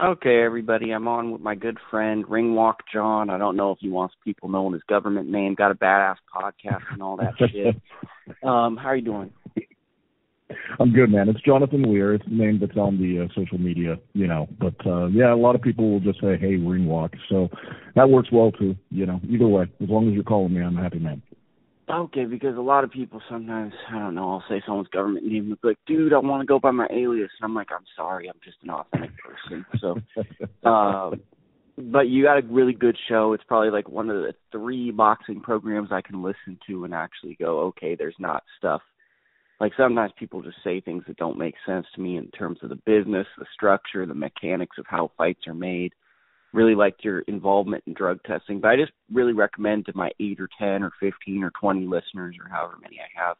Okay, everybody, I'm on with my good friend Ringwalk John. I don't know if he wants people knowing his government name. Got a badass podcast and all that shit. Um, how are you doing? I'm good, man. It's Jonathan Weir. It's the name that's on the uh, social media, you know. But uh, yeah, a lot of people will just say, "Hey, Ringwalk," so that works well too. You know, either way, as long as you're calling me, I'm a happy man. Okay, because a lot of people sometimes, I don't know, I'll say someone's government name and be like, dude, I want to go by my alias. And I'm like, I'm sorry, I'm just an authentic person. So, uh, but you got a really good show. It's probably like one of the three boxing programs I can listen to and actually go, okay, there's not stuff. Like sometimes people just say things that don't make sense to me in terms of the business, the structure, the mechanics of how fights are made really liked your involvement in drug testing. But I just really recommend to my eight or ten or fifteen or twenty listeners or however many I have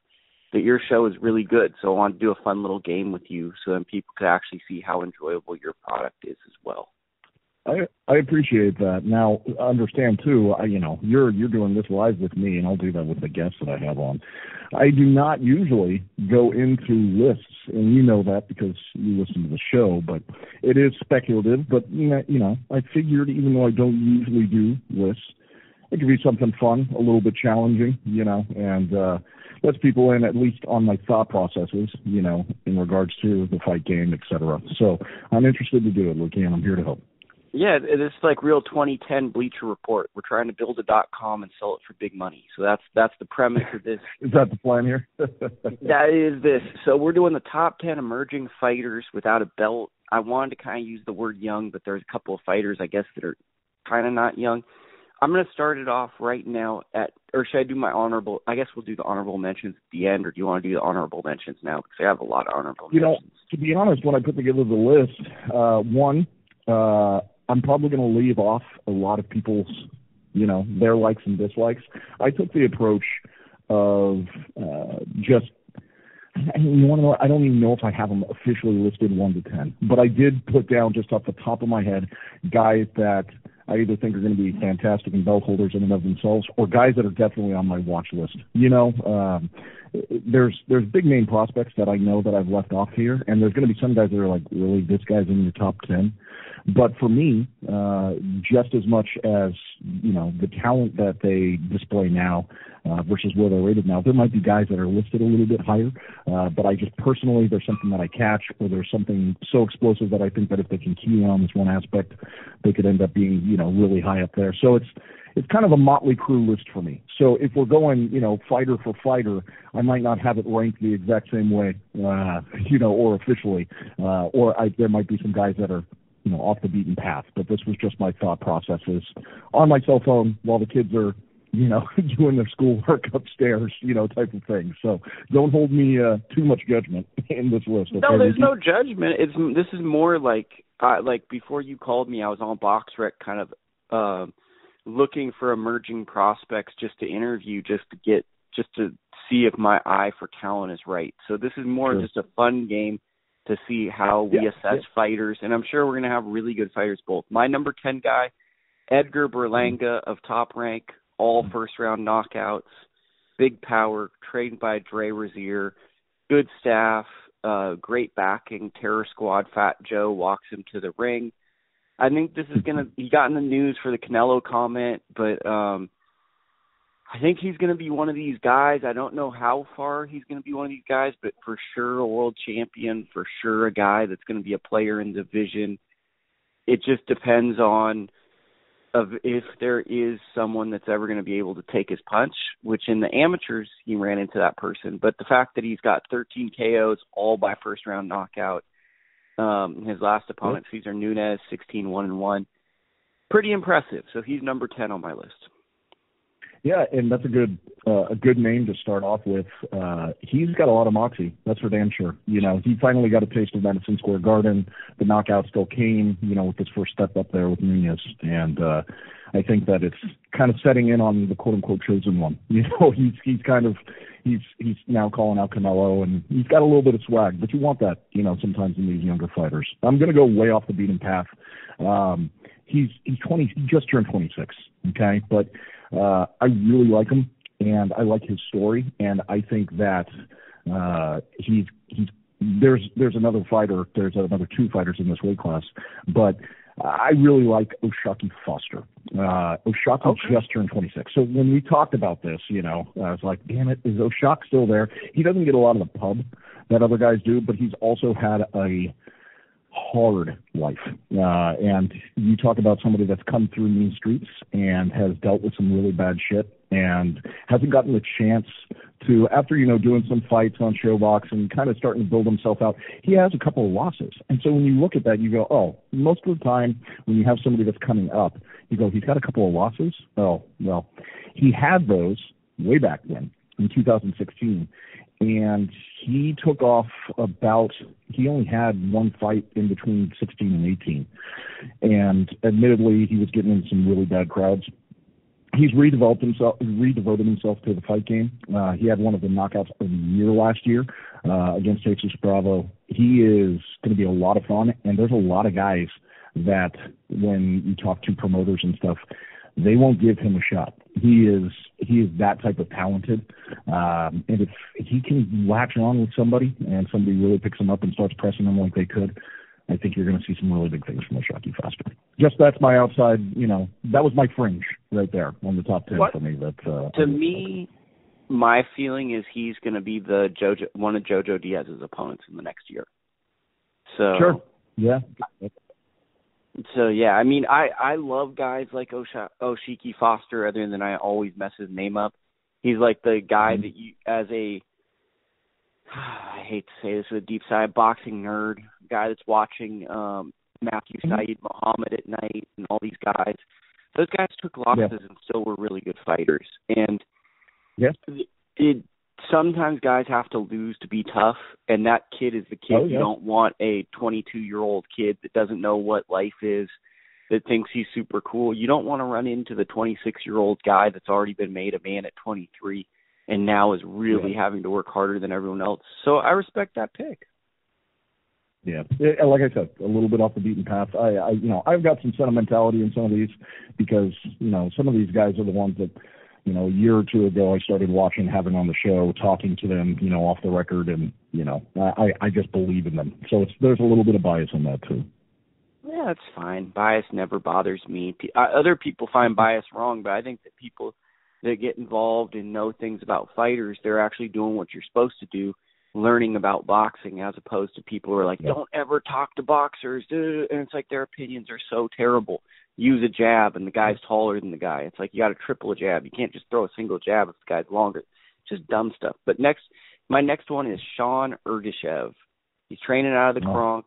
that your show is really good. So I want to do a fun little game with you so then people could actually see how enjoyable your product is as well. I I appreciate that. Now, understand too. I, you know, you're you're doing this live with me, and I'll do that with the guests that I have on. I do not usually go into lists, and you know that because you listen to the show. But it is speculative. But you know, I figured even though I don't usually do lists, it could be something fun, a little bit challenging, you know, and uh lets people in at least on my thought processes, you know, in regards to the fight game, et cetera. So I'm interested to do it, Luke, I'm here to help. Yeah, it's like real 2010 Bleacher Report. We're trying to build a dot com and sell it for big money. So that's that's the premise of this. is that the plan here? that is this. So we're doing the top 10 emerging fighters without a belt. I wanted to kind of use the word young, but there's a couple of fighters I guess that are kind of not young. I'm going to start it off right now at, or should I do my honorable? I guess we'll do the honorable mentions at the end, or do you want to do the honorable mentions now? Because I have a lot of honorable. You mentions. know, to be honest, when I put together the list, uh, one, uh, I'm probably going to leave off a lot of people's, you know, their likes and dislikes. I took the approach of uh, just you want to know? I don't even know if I have them officially listed one to ten, but I did put down just off the top of my head guys that I either think are going to be fantastic and belt holders in and of themselves, or guys that are definitely on my watch list. You know, um, there's there's big name prospects that I know that I've left off here, and there's going to be some guys that are like, really, this guy's in your top ten. But for me, uh, just as much as you know the talent that they display now uh, versus where they're rated now, there might be guys that are listed a little bit higher. Uh, but I just personally, there's something that I catch, or there's something so explosive that I think that if they can key on this one aspect, they could end up being you know really high up there. So it's it's kind of a motley crew list for me. So if we're going, you know, fighter for fighter, I might not have it ranked the exact same way, uh, you know, or officially, uh, or I, there might be some guys that are you know off the beaten path. But this was just my thought processes on my cell phone while the kids are you know doing their schoolwork upstairs, you know, type of thing. So don't hold me uh, too much judgment in this list. Okay? No, there's no judgment. It's this is more like uh, like before you called me, I was on BoxRec kind of uh, looking for emerging prospects just to interview, just to get just to see if my eye for talent is right. So this is more sure. just a fun game to see how we yeah, assess yeah. fighters, and I'm sure we're going to have really good fighters. Both my number ten guy, Edgar Berlanga of Top Rank, all mm-hmm. first round knockouts, big power, trained by Dre Rozier, good staff, uh, great backing. Terror Squad, Fat Joe walks him to the ring. I think this is gonna. He got in the news for the Canelo comment, but um I think he's going to be one of these guys. I don't know how far he's going to be one of these guys, but for sure a world champion, for sure a guy that's going to be a player in the division. It just depends on of if there is someone that's ever going to be able to take his punch, which in the amateurs he ran into that person, but the fact that he's got 13 KOs all by first round knockout. Um his last opponent Cesar Nunez 16-1 and 1. Pretty impressive. So he's number 10 on my list. Yeah, and that's a good uh, a good name to start off with. Uh, he's got a lot of moxie, that's for damn sure. You know, he finally got a taste of Madison Square Garden. The knockout still came, you know, with his first step up there with Nunez, and uh, I think that it's kind of setting in on the quote unquote chosen one. You know, he's he's kind of he's he's now calling out Canelo, and he's got a little bit of swag, but you want that, you know, sometimes in these younger fighters. I'm going to go way off the beaten path. Um, he's he's 20, he just turned 26, okay, but uh, I really like him, and I like his story, and I think that uh, he's he's there's there's another fighter. There's another two fighters in this weight class, but I really like O'Shaquie Foster. Uh, O'Shaquie okay. just turned 26. So when we talked about this, you know, I was like, damn it, is O'Shaquie still there? He doesn't get a lot of the pub that other guys do, but he's also had a hard life. Uh, and you talk about somebody that's come through mean streets and has dealt with some really bad shit and hasn't gotten the chance to, after, you know, doing some fights on ShoBox and kind of starting to build himself out, he has a couple of losses. And so when you look at that, you go, oh, most of the time when you have somebody that's coming up, you go, he's got a couple of losses? Oh, well, he had those way back then in 2016 and he took off about he only had one fight in between 16 and 18 and admittedly he was getting in some really bad crowds. He's redeveloped himself redevoted himself to the fight game. Uh he had one of the knockouts of the year last year uh against Jesus Bravo. He is going to be a lot of fun and there's a lot of guys that when you talk to promoters and stuff they won't give him a shot. He is he is that type of talented, um, and if he can latch on with somebody and somebody really picks him up and starts pressing him like they could, I think you're going to see some really big things from O'Shaquie Foster. Just that's my outside, you know, that was my fringe right there on the top ten what, for me. That uh, to me, my feeling is he's going to be the Jojo one of Jojo Diaz's opponents in the next year. So sure, yeah, so yeah, I mean, I I love guys like Osha, Oshiki Foster. Other than I always mess his name up. He's like the guy mm-hmm. that you, as a, I hate to say this, a deep side boxing nerd guy that's watching um Matthew mm-hmm. Saad Muhammad at night and all these guys. Those guys took losses yeah. and still were really good fighters. And yeah, it sometimes guys have to lose to be tough, and that kid is the kid oh, yeah. you don't want a 22 year old kid that doesn't know what life is, that thinks he's super cool. You don't want to run into the 26 year old guy that's already been made a man at 23 and now is really yeah. having to work harder than everyone else. So I respect that pick. Yeah, like I said, a little bit off the beaten path. I, I, you know, I've got some sentimentality in some of these because you know some of these guys are the ones that you know, a year or two ago, I started watching, having on the show, talking to them, you know, off the record, and you know, I I just believe in them. So it's there's a little bit of bias in that too. Yeah, that's fine. Bias never bothers me. Uh, other people find bias wrong, but I think that people that get involved and know things about fighters, they're actually doing what you're supposed to do, learning about boxing, as opposed to people who are like, don't ever talk to boxers, and it's like their opinions are so terrible use a jab and the guy's taller than the guy. It's like you got to triple a jab. You can't just throw a single jab if the guy's longer. Just dumb stuff. But next, my next one is Shon Ergashev. He's training out of the Kronk.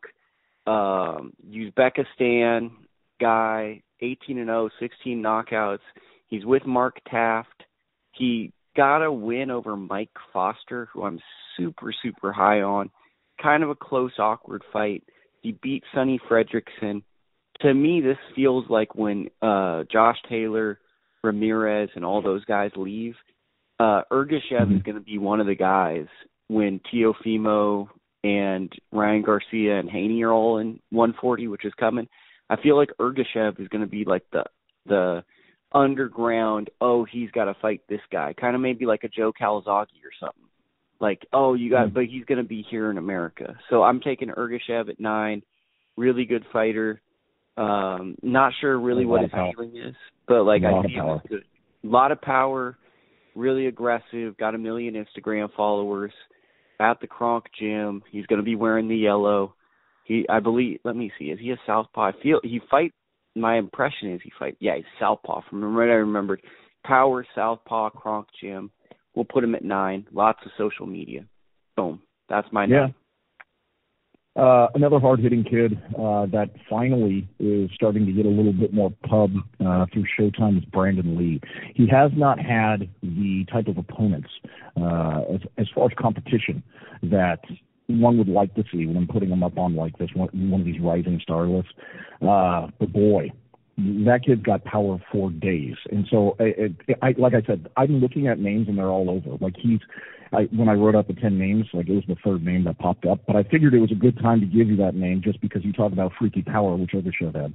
Um, Uzbekistan guy, 18 and 0, 16 knockouts. He's with Mark Taffet. He got a win over Mike Foster, who I'm super super high on. Kind of a close, awkward fight. He beat Sonny Fredrickson to me, this feels like when uh, Josh Taylor, Ramirez, and all those guys leave, uh, Ergashev mm-hmm. is going to be one of the guys when Teofimo and Ryan Garcia and Haney are all in 140, which is coming. I feel like Ergashev is going to be like the the underground. Oh, he's got to fight this guy, kind of maybe like a Joe Calzaghe or something. Like, oh, you got, mm-hmm. but he's going to be here in America. So I'm taking Ergashev at nine. Really good fighter. Um, not sure really what his ceiling is, but like I see him good. A lot of power, really aggressive. Got a million Instagram followers. At the Kronk gym, he's going to be wearing the yellow. He, I believe. Let me see. Is he a southpaw? I feel he fight. My impression is he fight. Yeah, he's southpaw. From what I remembered, power southpaw Kronk gym. We'll put him at nine. Lots of social media. Boom. That's my yeah. Nine. Uh, another hard hitting kid uh, that finally is starting to get a little bit more pub uh, through Showtime is Brandon Lee. He has not had the type of opponents uh, as, as far as competition that one would like to see when I'm putting him up on like this one, one of these rising star lists. Uh, but boy, that kid's got power for days. And so, it, it, I, like I said, I'm looking at names and they're all over. Like he's I, when I wrote out the 10 names, like it was the third name that popped up, but I figured it was a good time to give you that name just because you talk about freaky power, which other show had.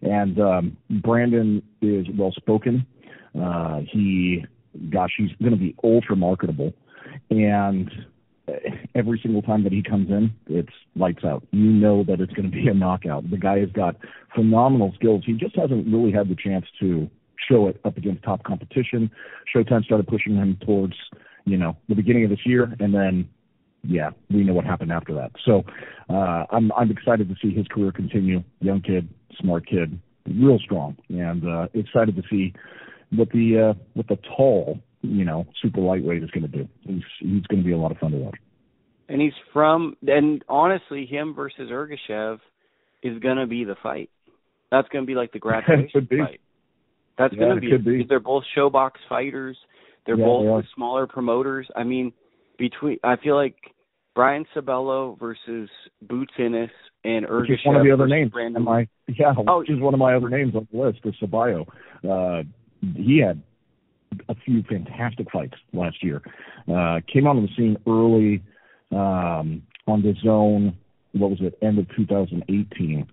And um, Brandon is well spoken. Uh, he, gosh, he's going to be ultra marketable. And every single time that he comes in, it's lights out. You know that it's going to be a knockout. The guy has got phenomenal skills. He just hasn't really had the chance to show it up against top competition. Showtime started pushing him towards, you know, the beginning of this year, and then, yeah, we know what happened after that. So uh, I'm I'm excited to see his career continue. Young kid, smart kid, real strong, and uh, excited to see what the uh, what the tall you know, super lightweight is going to do. He's he's going to be a lot of fun to watch. And he's from, and honestly, him versus Ergashev is going to be the fight. That's going to be like the graduation fight. That's yeah, going to be, be. They're both ShoBox fighters. They're yeah, both they smaller promoters. I mean, between I feel like Brian Ceballo versus Boots Ennis and Ergashev. Just one of the other names. Brandon. My, yeah, oh, which is one of my other names on the list is Ceballo. Uh, he had a few fantastic fights last year. Uh, came onto the scene early um, on the zone. What was it? End of 2018.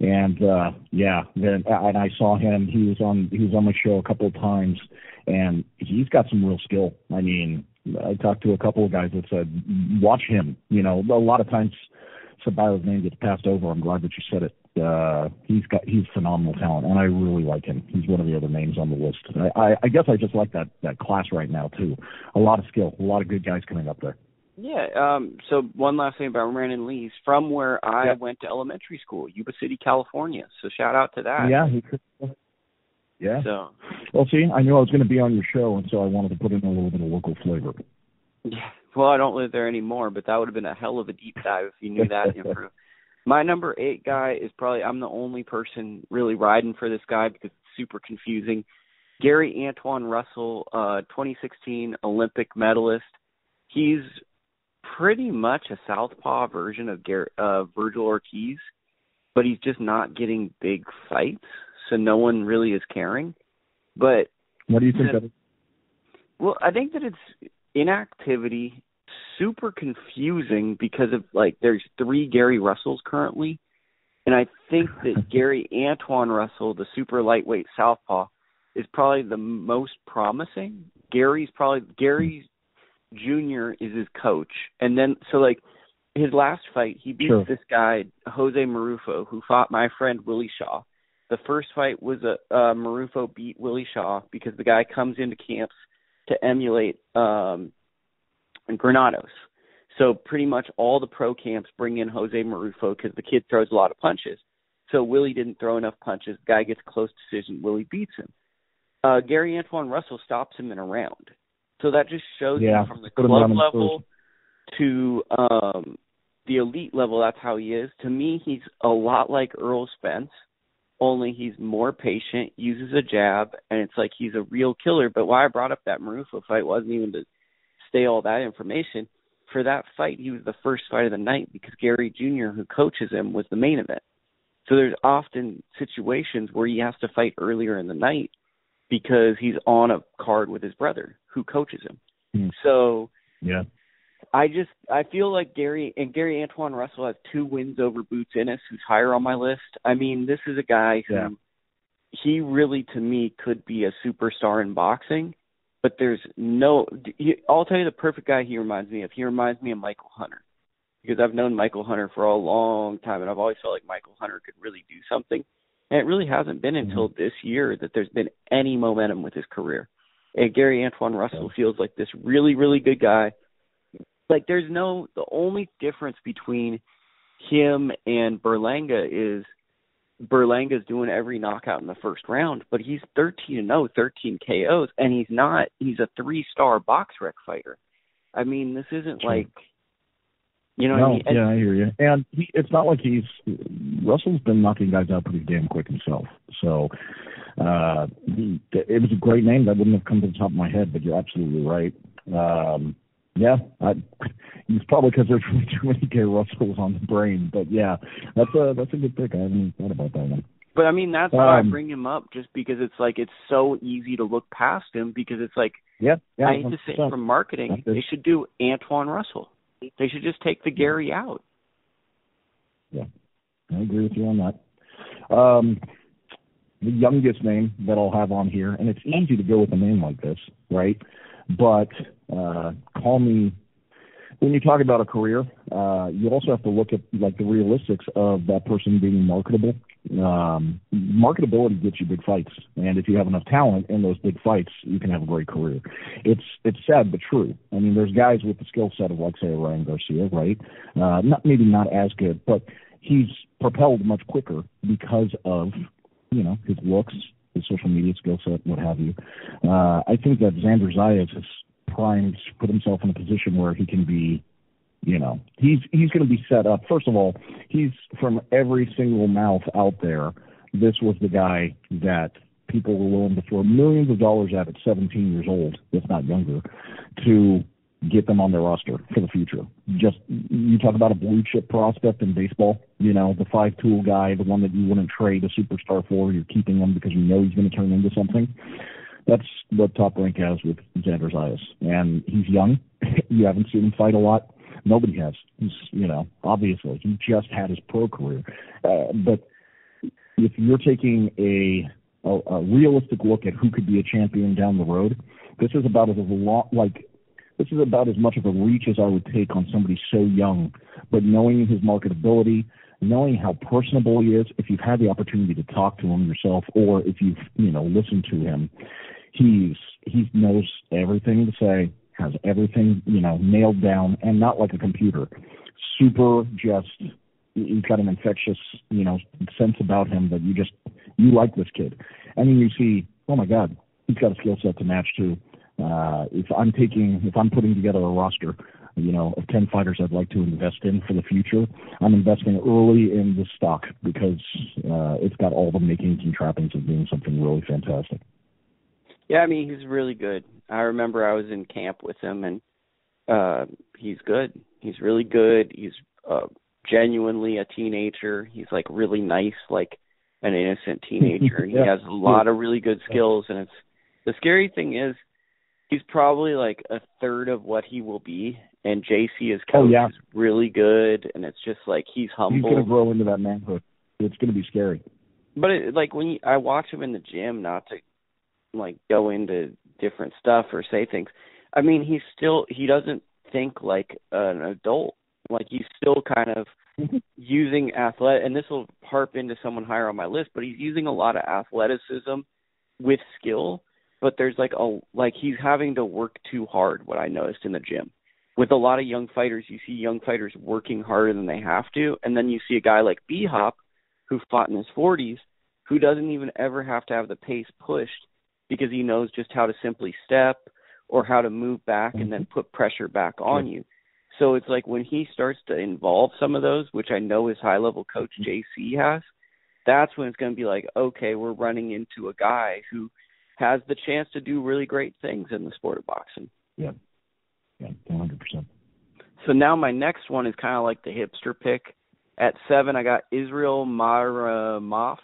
And uh, yeah, then and I saw him. He was on he was on my show a couple of times, and he's got some real skill. I mean, I talked to a couple of guys that said, watch him. You know, a lot of times Ceballo's name gets passed over. I'm glad that you said it uh, he's got he's phenomenal talent, and I really like him. He's one of the other names on the list. I, I, I guess I just like that that class right now too. A lot of skill, a lot of good guys coming up there. Yeah. Um. So one last thing about Brandon Lee's from where I Yeah. went to elementary school, Yuba City, California. So shout out to that. Yeah, he could. Yeah. So Well, see, I knew I was going to be on your show, and so I wanted to put in a little bit of local flavor. yeah. Well, I don't live there anymore, but that would have been a hell of a deep dive if you knew that info. My number eight guy is probably I'm the only person really riding for this guy because it's super confusing. Gary Antuanne Russell, uh 2016 Olympic medalist. He's pretty much a southpaw version of Gar- uh Vergil Ortiz, but he's just not getting big fights, so no one really is caring. But What do you think that well, I think that it's inactivity, super confusing because of like there's three Gary Russells currently, and I think that Gary Antuanne Russell, the super lightweight southpaw, is probably the most promising. Gary's probably Gary's Junior is his coach, and then so like his last fight, he beat Sure. this guy Jose Marufo, who fought my friend Willie Shaw. The first fight was a uh, Marufo beat Willie Shaw because the guy comes into camps to emulate um Granados. So pretty much all the pro camps bring in Jose Marufo because the kid throws a lot of punches. So Willie didn't throw enough punches. Guy gets a close decision. Willie beats him. Uh, Gary Antuanne Russell stops him in a round. So that just shows Yeah, you from the club level to um the elite level, that's how he is. To me, he's a lot like Errol Spence, only he's more patient, uses a jab, and it's like he's a real killer. But why I brought up that Marufo fight wasn't even to stay all that information. For that fight, he was the first fight of the night because Gary Jr., who coaches him, was the main event. So there's often situations where he has to fight earlier in the night because he's on a card with his brother who coaches him. Hmm. So Yeah. I just I feel like Gary and Gary Antuanne Russell has two wins over Boots Ennis, who's higher on my list. I mean, this is a guy who Yeah. he really to me could be a superstar in boxing, but there's no. He, I'll tell you the perfect guy he reminds me of. He reminds me of Michael Hunter because I've known Michael Hunter for a long time, and I've always felt like Michael Hunter could really do something. And it really hasn't been mm-hmm. until this year that there's been any momentum with his career. And Gary Antuanne Russell feels like this really, really good guy. Like there's no the only difference between him and Berlanga is Berlanga's doing every knockout in the first round, but he's 13 and 0, 13 KOs, and he's not. He's a three-star BoxRec fighter. I mean, this isn't like, you know, no, I mean? yeah, I hear you. And he, it's not like he's Russell's been knocking guys out pretty damn quick himself. So uh, he, it was a great name that wouldn't have come to the top of my head, but you're absolutely right. Um, yeah, I, it's probably because there's really too many Gary Russells on the brain. But yeah, that's a that's a good pick. I haven't even thought about that one. But I mean, that's why I Um, bring him up, just because it's like it's so easy to look past him. Because it's like Yeah, yeah. I hate to say 100%. from marketing, they should do Antuanne Russell. They should just take the Gary out. Yeah, I agree with you on that. Um, the youngest name that I'll have on here, and it's easy to go with a name like this, right? But uh, call me when you talk about a career, uh, you also have to look at like the realistics of that person being marketable. Um, marketability gets you big fights, and if you have enough talent in those big fights, you can have a great career. It's it's sad but true. I mean, there's guys with the skill set of like say Ryan Garcia, right? Uh, not maybe not as good, but he's propelled much quicker because of you know his looks, his social media skill set, what have you. Uh, I think that Xander Zayas is primed to put himself in a position where he can be, you know, he's he's going to be set up. First of all, he's from every single mouth out there. This was the guy that people were willing to throw millions of dollars at at 17 years old, if not younger, to get them on their roster for the future. Just you talk about a blue chip prospect in baseball, you know, the five tool guy, the one that you wouldn't trade a superstar for, you're keeping him because you know he's going to turn into something. That's what Top Rank has with Xander Zayas. And he's young. you haven't seen him fight a lot. Nobody has. He's, you know, obviously he just had his pro career. Uh, but if you're taking a, a a realistic look at who could be a champion down the road, this is about as long like this is about as much of a reach as I would take on somebody so young, but knowing his marketability, knowing how personable he is, if you've had the opportunity to talk to him yourself or if you've, you know, listened to him, he's he knows everything to say, has everything, you know, nailed down and not like a computer. Super just he's got an infectious, you know, sense about him that you just you like this kid. And then you see, oh my God, he's got a skill set to match too. Uh, if I'm taking, if I'm putting together a roster, you know, of 10 fighters I'd like to invest in for the future, I'm investing early in the stock because uh, it's got all the makings and trappings of being something really fantastic. Yeah, I mean, he's really good. I remember I was in camp with him, and uh, he's good. He's really good. He's uh, genuinely a teenager. He's like really nice, like an innocent teenager. yeah. He has a lot of really good skills, and it's the scary thing is he's probably like a third of what he will be. And JC is coach oh, yeah. is really good, and it's just like he's humble. He's gonna grow into that manhood. It's gonna be scary. But it, like when you, I watch him in the gym, not to like go into different stuff or say things. I mean, he's still he doesn't think like an adult. Like he's still kind of mm-hmm. using athletic, and this will harp into someone higher on my list. But he's using a lot of athleticism with skill but there's like a like he's having to work too hard what i noticed in the gym. With a lot of young fighters you see young fighters working harder than they have to and then you see a guy like b hop who fought in his 40s who doesn't even ever have to have the pace pushed because he knows just how to simply step or how to move back and then mm-hmm. put pressure back on you. So it's like when he starts to involve some of those which i know his high level coach mm-hmm. jc has that's when it's going to be like okay we're running into a guy who has the chance to do really great things in the sport of boxing. Yeah, yeah, one hundred percent. So now my next one is kind of like the hipster pick. At seven, I got Israil Madrimov,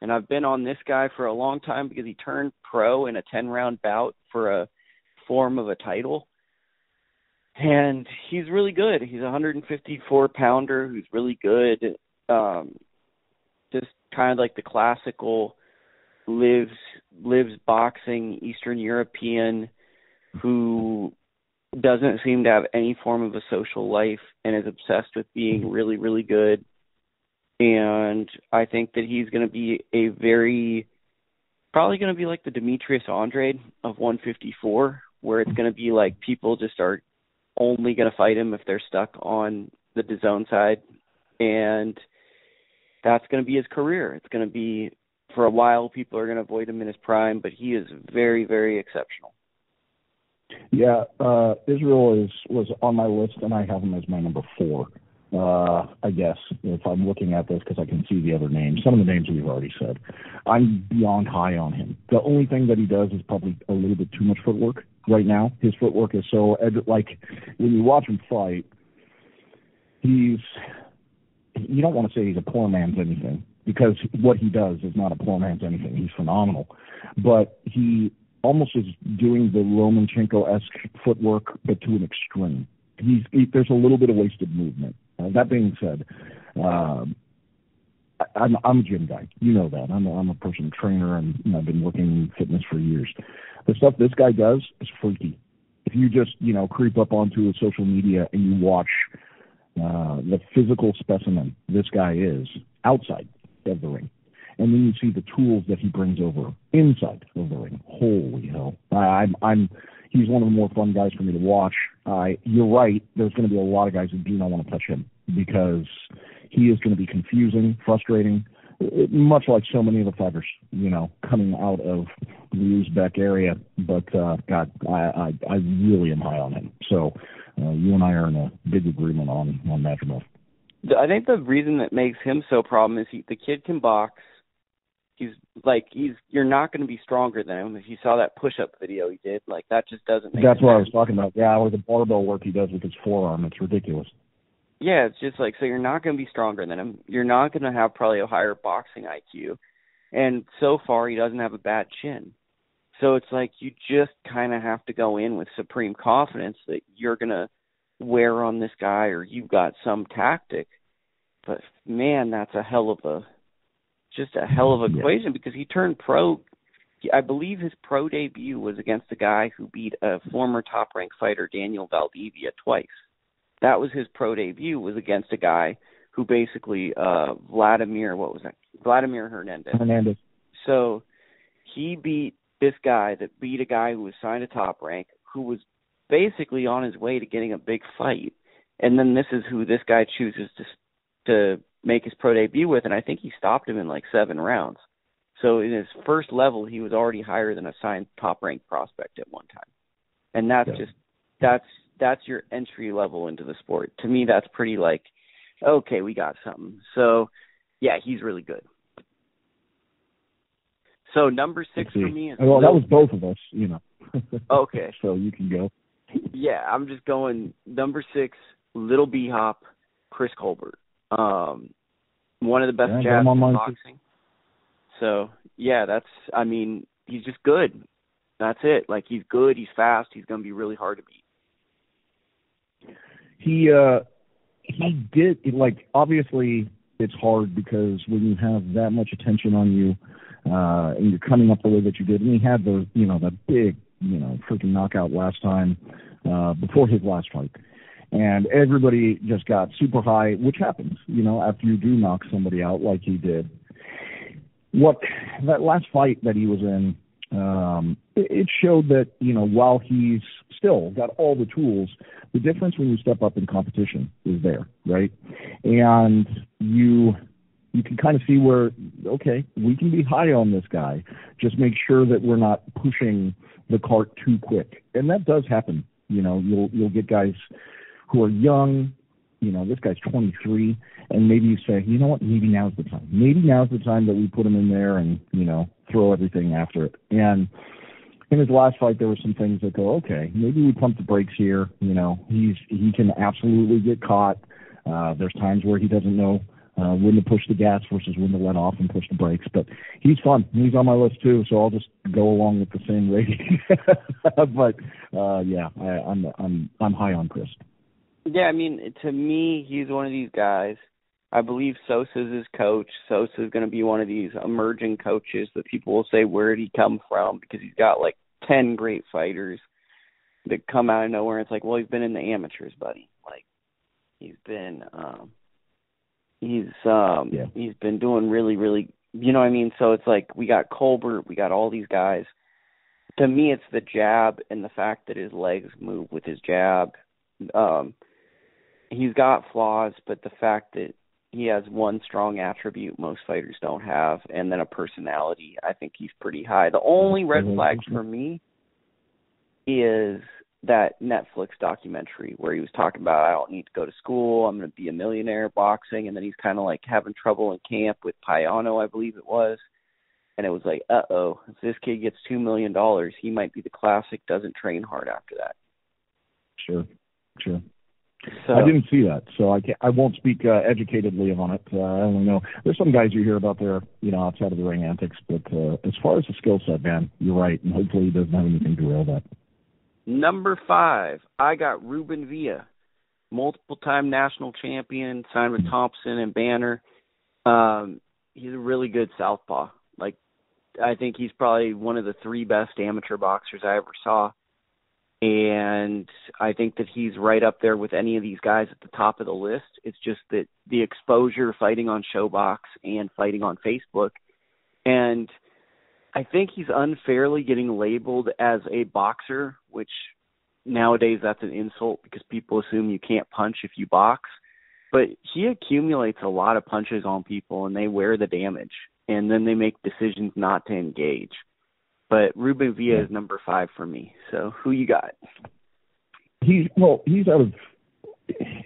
and I've been on this guy for a long time because he turned pro in a ten round bout for a form of a title. And he's really good. He's a 154 pounder who's really good. Um, just kind of like the classical lives lives boxing Eastern European who doesn't seem to have any form of a social life and is obsessed with being really really good and I think that he's going to be a very probably going to be like the Demetrius Andrade of 154 where it's going to be like people just are only going to fight him if they're stuck on the DAZN side and that's going to be his career. It's going to be for a while people are going to avoid him in his prime, but he is very, very exceptional. Yeah, uh, Israil is was on my list, and I have him as my number four. Uh, I guess if I'm looking at this because I can see the other names. Some of the names we've already said. I'm beyond high on him. The only thing that he does is probably a little bit too much footwork right now. His footwork is so like when you watch him fight, he's you don't want to say he's a poor man's anything because what he does is not a poor man's anything. He's phenomenal, but he almost is doing the Lomachenko-esque footwork, but to an extreme. He's he, there's a little bit of wasted movement. Uh, that being said, um, I, I'm I'm a gym guy. You know that. I'm a, I'm a personal trainer, and you know, I've been working in fitness for years. The stuff this guy does is freaky. if you just you know creep up onto his social media and you watch uh, the physical specimen this guy is outside of the ring, and then you see the tools that he brings over inside of the ring. Holy hell! I'm I'm he's one of the more fun guys for me to watch. Uh, you're right. There's going to be a lot of guys who do not want to touch him because he is going to be confusing, frustrating, much like so many of the fighters, you know, coming out of the Uzbek area. But uh, God, I, I I really am high on him. So uh, you and I are in a big agreement on on Madrimov. I think the reason that makes him so problem is he, the kid can box. He's like he's you're not going to be stronger than him. If you saw that push-up video he did, like that just doesn't. make That's what I was talking about. Yeah, or the barbell work he does with his forearm. It's ridiculous. Yeah, it's just like so you're not going to be stronger than him. You're not going to have probably a higher boxing IQ, and so far he doesn't have a bad chin. So it's like you just kind of have to go in with supreme confidence that you're going to wear on this guy or you've got some tactic. But man, that's a hell of a just a hell of a Yeah. equation because he turned pro. I believe his pro debut was against a guy who beat a former top ranked fighter, Daniel Valdivia, twice. That was his pro debut was against a guy who basically uh Vladimir what was that? Vladimir Hernandez. Hernandez. So he beat this guy that beat a guy who was signed to top rank, who was basically on his way to getting a big fight. And then this is who this guy chooses to to make his pro debut with, and I think he stopped him in like seven rounds. So in his first level, he was already higher than a signed top ranked prospect at one time, and that's Yeah. just that's that's your entry level into the sport. To me, that's pretty like okay, we got something. So yeah, he's really good. So number 6 for me is Well, that was both of us, you know. Okay. so you can go. Yeah, I'm just going number six, Little B Hop, Chris Colbert. Um, one of the best Yeah, jabs in boxing. So yeah, that's. I mean, he's just good. That's it. Like he's good. He's fast. He's going to be really hard to beat. he uh he did like obviously it's hard because when you have that much attention on you uh and you're coming up the way that you did and he had the you know the big you know freaking knockout last time uh before his last fight and everybody just got super high which happens you know after you do knock somebody out like he did. What that last fight that he was in um it, showed that you know while he's still got all the tools the difference when you step up in competition is there right? And you you can kind of see where okay we can be high on this guy. Just make sure that we're not pushing the cart too quick. And that does happen. You know you'll you'll get guys who are young. You know this guy's 23 and maybe you say you know what? Maybe now's the time. Maybe now's the time that we put him in there and you know throw everything after it. And in his last fight there were some things that go okay maybe we pump the brakes here. You know he's he can absolutely get caught. Uh there's times where he doesn't know uh when to push the gas versus when to let off and push the brakes but he's fun he's on my list too so i'll just go along with the same rating but uh yeah i i'm i'm i'm high on chris Yeah, I mean, to me, he's one of these guys. I believe Sosa's his coach. Sosa's going to be one of these emerging coaches that people will say, where did he come from? Because he's got like 10 great fighters that come out of nowhere. It's like, well, he's been in the amateurs, buddy. Like, he's been, um, he's, um, Yeah. he's been doing really, really, you know what I mean? So it's like, we got Colbert, we got all these guys. To me, it's the jab and the fact that his legs move with his jab. Um, he's got flaws, but the fact that he has one strong attribute most fighters don't have, and then a personality, I think he's pretty high. The only red Mhm. flag for me is that Netflix documentary where he was talking about I don't need to go to school, I'm going to be a millionaire boxing, and then he's kind of like having trouble in camp with Payano, I believe it was. And it was like, uh oh, if this kid gets two million dollars, he might be the classic doesn't train hard after that. sure sure So I didn't see that, so I can't, I won't speak uh, educatedly on it. Uh, I only know there's some guys you hear about there, you know, outside of the ring antics. But uh, as far as the skill set, man, you're right, and hopefully he doesn't have anything to derail that. Number five, I got Ruben Villa, multiple time national champion, signed with Thompson and Banner. Um, he's a really good southpaw. Like I think he's probably one of the three best amateur boxers I ever saw. and I think that he's right up there with any of these guys at the top of the list. It's just that the exposure fighting on ShoBox and fighting on Facebook, and I think he's unfairly getting labeled as a boxer, which nowadays that's an insult because people assume you can't punch if you box. But he accumulates a lot of punches on people and they wear the damage and then they make decisions not to engage. But Ruben Villa is number five for me. So who you got? He's well, he's out of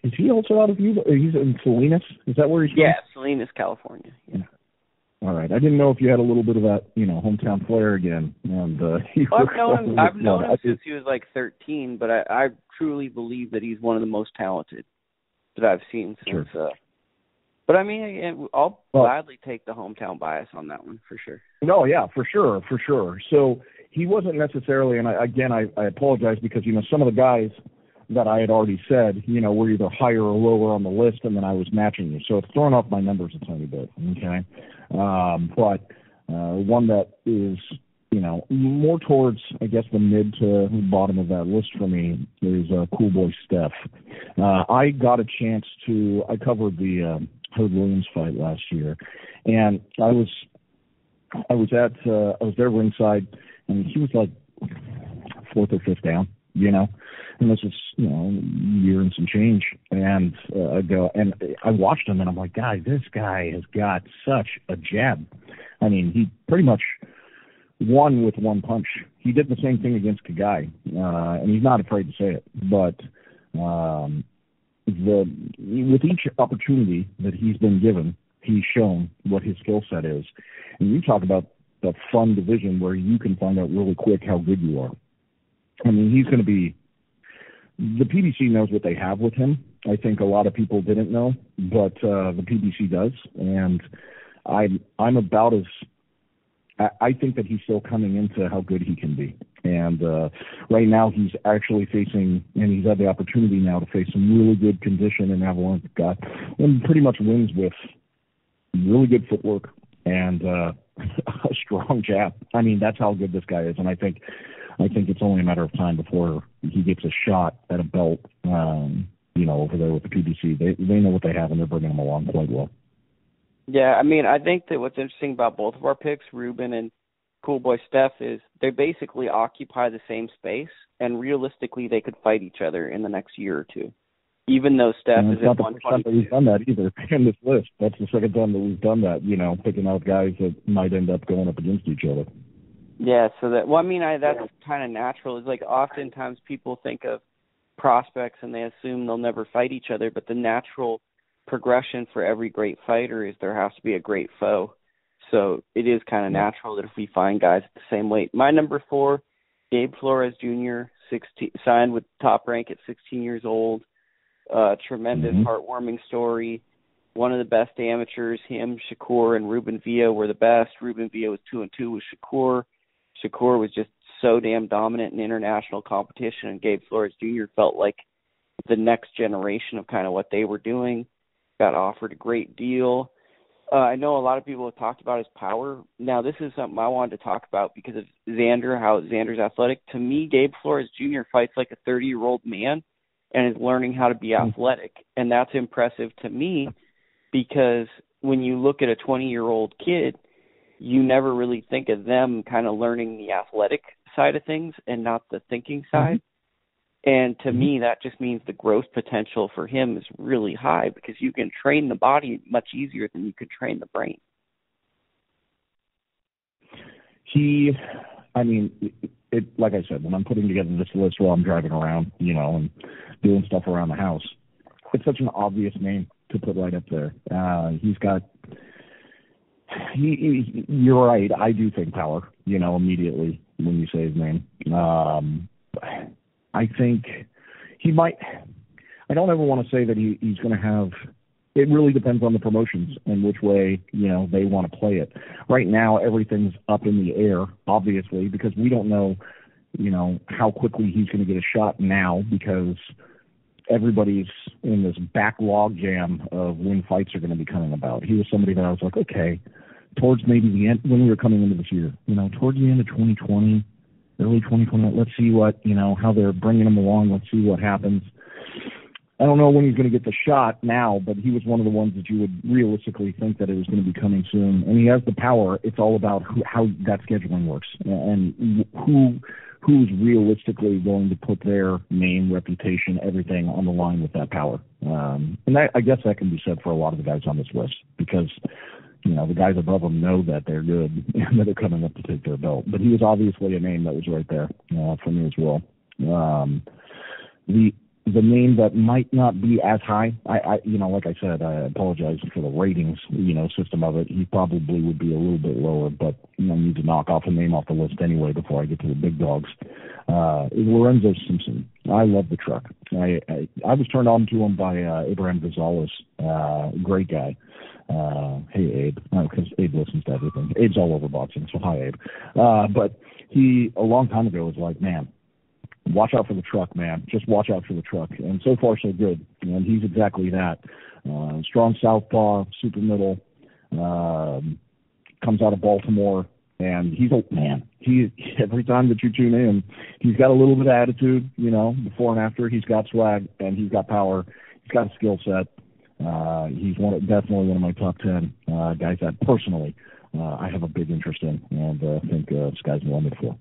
is he also out of you? He's in Salinas. Is that where he's yeah, from? Salinas, California. Yeah. All right. I didn't know if you had a little bit of that, you know, hometown flair again. And uh, well, I've known him. I've known him since he was like 13, but I, I truly believe that he's one of the most talented that I've seen since. Sure. Uh, but I mean, I'll well, gladly take the hometown bias on that one for sure. No, yeah, for sure, for sure. So he wasn't necessarily, and I, again, I, I apologize because you know some of the guys that I had already said, you know, were either higher or lower on the list, and then I was matching you. So it's thrown off my numbers a tiny bit. Okay, um, but uh, one that is you know, more towards, I guess, the mid to bottom of that list for me is uh, Cool Boy Steph. Uh, I got a chance to, I covered the uh, Herb Williams fight last year, and I was, I was at, uh, I was there ringside, and he was like fourth or fifth down, you know, and this is, you know, year and some change, and uh, ago, and I watched him, and I'm like, guy, this guy has got such a jab. I mean, he pretty much won with one punch. He did the same thing against Khegai, uh, and he's not afraid to say it. But um, the with each opportunity that he's been given, he's shown what his skill set is. And you talk about the fun division where you can find out really quick how good you are. I mean, he's going to be. The PBC knows what they have with him. I think a lot of people didn't know, but uh, the PBC does, and I'm I'm about as I I think that he's still coming into how good he can be. And uh, right now, he's actually facing, and he's had the opportunity now to face some really good condition in Avalon got and pretty much wins with really good footwork and uh, a strong jab. I mean, that's how good this guy is. And I think, I think it's only a matter of time before he gets a shot at a belt. Um, you know, over there with the PBC, they they know what they have, and they're bringing him along quite well. Yeah, I mean, I think that what's interesting about both of our picks, Ruben and Cool Boy Steph, is they basically occupy the same space, and realistically, they could fight each other in the next year or two. Even though Steph is at first time that we've done that either in this list. That's the second time that we've done that. You know, picking out guys that might end up going up against each other. Yeah, so that well, I mean, I that's kind of natural. It's like oftentimes people think of prospects and they assume they'll never fight each other, but the natural progression for every great fighter is there has to be a great foe. So it is kind of natural that if we find guys at the same weight. My number four, Gabe Flores Jr., 16, signed with Top Rank at 16 years old. Uh, tremendous, mm-hmm. heartwarming story. One of the best amateurs. Him, Shakur, and Ruben Villa were the best. Ruben Villa was two and two with Shakur. Shakur was just so damn dominant in international competition, and Gabe Flores Jr. felt like the next generation of kind of what they were doing got offered a great deal. Uh, I know a lot of people have talked about his power. Now, this is something I wanted to talk about because of Xander, how Xander's athletic. To me, Gabe Flores Jr. fights like a 30 year old man and is learning how to be hmm. athletic. And that's impressive to me because when you look at a 20 year old kid, you never really think of them kind of learning the athletic side of things and not the thinking side. Mm-hmm. And to mm-hmm. me, that just means the growth potential for him is really high because you can train the body much easier than you could train the brain. He, I mean, it, it like I said, when I'm putting together this list while I'm driving around, you know, and doing stuff around the house, it's such an obvious name to put right up there. Uh, he's got. He, you're right. I do think power. You know, immediately when you say his name. Um, I think he might. I don't ever want to say that he, he's going to have. It really depends on the promotions and which way you know they want to play it. Right now, everything's up in the air, obviously, because we don't know, you know, how quickly he's going to get a shot now because everybody's in this backlog jam of when fights are going to be coming about. He was somebody that I was like, okay, towards maybe the end when we were coming into this year, you know, towards the end of 2020, early 2020. Let's see what you know how they're bringing him along. Let's see what happens. I don't know when he's going to get the shot now, but he was one of the ones that you would realistically think that it was going to be coming soon. And he has the power. It's all about who, how that scheduling works and who who's realistically going to put their name, reputation, everything on the line with that power. Um, and that, I guess that can be said for a lot of the guys on this list because you know the guys above them know that they're good and that they're coming up to take their belt. But he was obviously a name that was right there uh, for me as well. Um, the the name that might not be as high. I, I, you know, like I said, I apologize for the ratings, you know, system of it. He probably would be a little bit lower, but you know, I need to knock off a name off the list anyway before I get to the big dogs. Uh, Lorenzo Simpson. I love the truck. I, I, I was turned on to him by uh, Abraham Gonzalez. Uh, great guy. Uh, hey Abe, because uh, Abe listens to everything. Abe's all over boxing, so hi Abe. Uh, but he a long time ago was like, man, watch out for the truck, man. Just watch out for the truck. And so far, so good. And he's exactly that. Uh, strong southpaw, super middle. Um, comes out of Baltimore, and he's a man. He every time that you tune in, he's got a little bit of attitude. You know, before and after, he's got swag and he's got power. He's got a skill set. Uh, he's one of, definitely one of my top ten uh, guys that personally uh, I have a big interest in, and uh, think uh, sky's the limit for.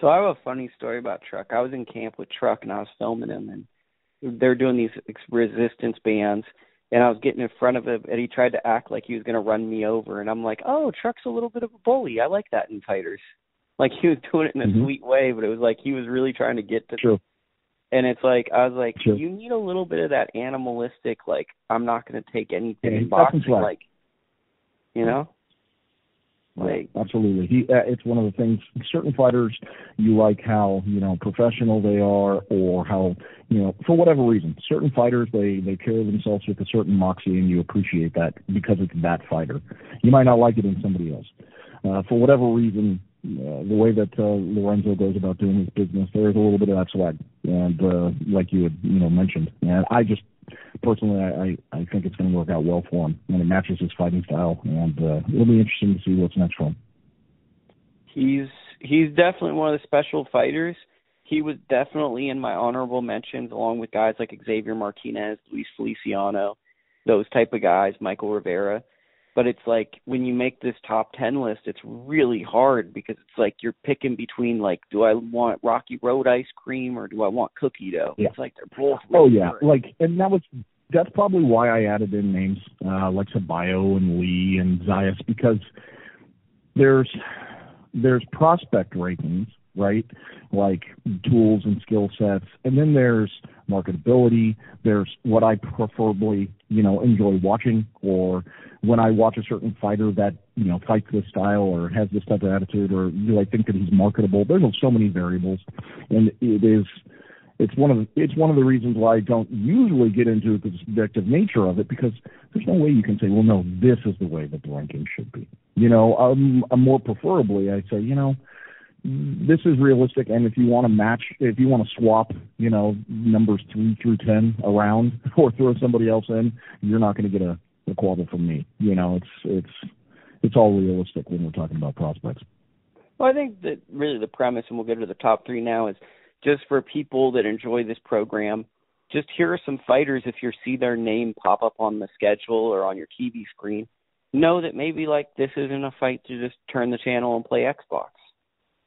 So I have a funny story about Truck. I was in camp with Truck and I was filming him, and they're doing these resistance bands, and I was getting in front of him, and he tried to act like he was going to run me over, and I'm like, "Oh, Truck's a little bit of a bully. I like that in fighters." Like he was doing it in a mm-hmm. sweet way, but it was like he was really trying to get to. True. And it's like I was like, True. you need a little bit of that animalistic, like I'm not going to take anything yeah, in boxing, like, you know. Like absolutely, he uh, it's one of the things. Certain fighters, you like how you know professional they are, or how you know for whatever reason. Certain fighters they they carry themselves with a certain moxie, and you appreciate that because it's that fighter. You might not like it in somebody else. Uh, for whatever reason, uh, the way that uh, Lorenzo goes about doing his business, there's a little bit of that swag, and uh, like you had you know mentioned, and I just personally, I, I, I think it's going to work out well for him, and it matches his fighting style, and uh, it'll be interesting to see what's next for him. He's he's definitely one of the special fighters. He was definitely in my honorable mentions, along with guys like Xavier Martinez, Luis Feliciano, those type of guys, Michael Rivera but it's like when you make this top 10 list it's really hard because it's like you're picking between like do i want rocky road ice cream or do i want cookie dough yeah. it's like they're both really oh yeah good. like and that was that's probably why i added in names uh like Ceballos and lee and zayas because there's there's prospect rankings right like tools and skill sets and then there's marketability there's what i preferably you know enjoy watching or when I watch a certain fighter that you know fights this style or has this type of attitude, or do I think that he's marketable? There's so many variables, and it is it's one of the, it's one of the reasons why I don't usually get into the subjective nature of it because there's no way you can say, well, no, this is the way that the ranking should be. You know, um, more preferably, I say, you know, this is realistic, and if you want to match, if you want to swap, you know, numbers three through ten around or throw somebody else in, you're not going to get a a quarter from me. You know, it's it's it's all realistic when we're talking about prospects. Well, I think that really the premise, and we'll get to the top three now, is just for people that enjoy this program. Just here are some fighters. If you see their name pop up on the schedule or on your TV screen, know that maybe like this isn't a fight to just turn the channel and play Xbox.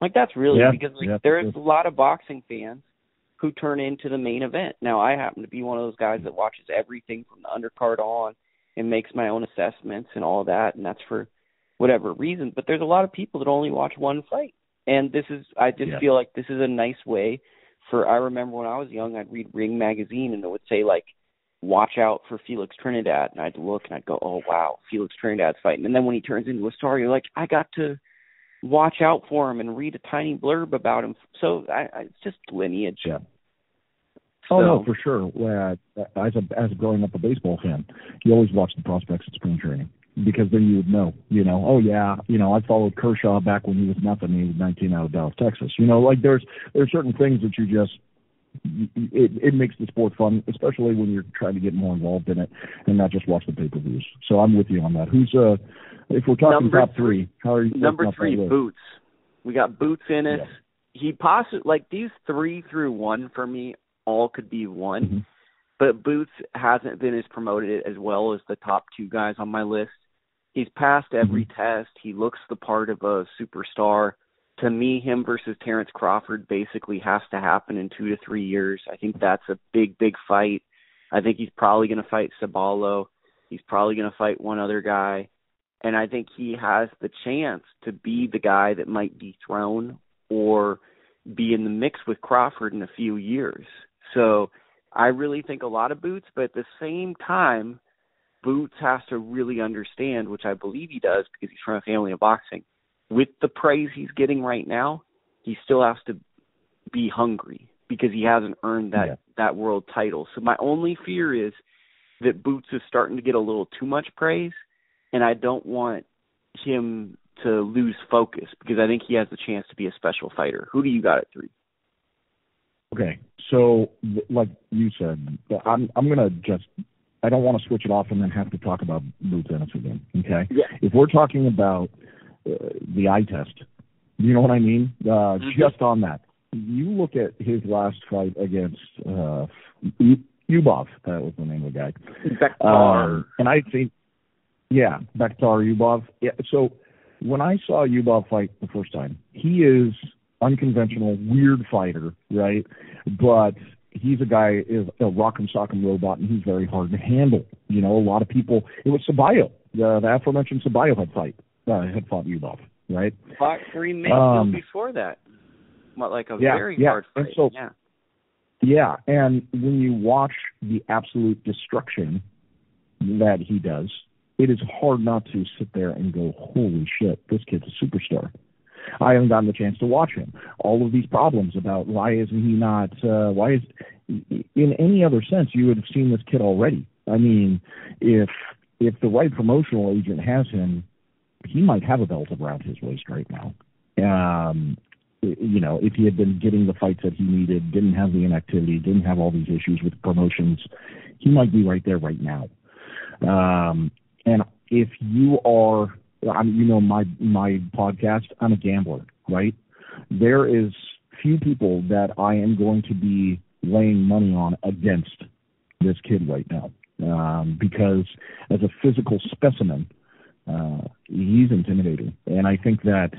Like that's really yeah, because like yeah, there's a lot of boxing fans who turn into the main event. Now I happen to be one of those guys that watches everything from the undercard on and makes my own assessments and all that, and that's for whatever reason. But there's a lot of people that only watch one fight, and this is I just yeah. feel like this is a nice way for. I remember when I was young, I'd read Ring magazine, and it would say like, "Watch out for Felix Trinidad," and I'd look and I'd go, "Oh wow, Felix Trinidad's fighting," and then when he turns into a star, you're like, "I got to." Watch out for him and read a tiny blurb about him. So I, I it's just lineage. Yeah. Oh no, for sure. Uh, as a as growing up a baseball fan, you always watch the prospects at spring training because then you would know, you know, oh yeah, you know, I followed Kershaw back when he was nothing. He was 19 out of Dallas, Texas. You know, like there's there's certain things that you just it it makes the sport fun, especially when you're trying to get more involved in it and not just watch the pay per views. So I'm with you on that. Who's uh, if we're talking number top three, how are you? Number three, Boots. We got Boots in it. Yeah. he possibly like these three through one for me all could be one. Mm-hmm. But Boots hasn't been as promoted as well as the top two guys on my list. He's passed every Mhm. test. He looks the part of a superstar. To me, him versus Terrence Crawford basically has to happen in two to three years. I think that's a big, big fight. I think he's probably going to fight Ceballo. He's probably going to fight one other guy. And I think he has the chance to be the guy that might dethrone or be in the mix with Crawford in a few years. So I really think a lot of Boots, but at the same time, Boots has to really understand, which I believe he does because he's from a family of boxing. With the praise he's getting right now, he still has to be hungry because he hasn't earned that Yeah. that world title. So my only fear is that Boots is starting to get a little too much praise, and I don't want him to lose focus because I think he has the chance to be a special fighter. Who do you got at three? Okay, so like you said, I'm I'm gonna just I don't want to switch it off and then have to talk about Boots Ennis again. Okay, Yeah. if we're talking about the eye test, you know what I mean? Uh, Mhm. Just on that, you look at his last fight against uh, Eyubov. That was the name of the guy. Uh, and I think, yeah, Bakhtiyar Eyubov. Yeah, so when I saw Eyubov fight the first time, he is unconventional, weird fighter, right? But he's a guy is a rock and sock and robot, and he's very hard to handle. You know, a lot of people. It was Ceballo, the, the aforementioned Ceballo had fight uh, had fought Eyubov, right? fought three minutes Um, before that. What, like a Yeah, very yeah, hard and fight. so- yeah. Yeah, and when you watch the absolute destruction that he does, it is hard not to sit there and go, "Holy shit, this kid's a superstar." I haven't gotten the chance to watch him. All of these problems about why isn't he not? Uh, why is in any other sense you would have seen this kid already. I mean, if if the right promotional agent has him, he might have a belt around his waist right now. Um, you know, if he had been getting the fights that he needed, didn't have the inactivity, didn't have all these issues with promotions, he might be right there right now. Um, and if you are, I mean, you know, my my podcast, I'm a gambler, right? There is few people that I am going to be laying money on against this kid right now, um, because as a physical specimen, uh, he's intimidating, and I think that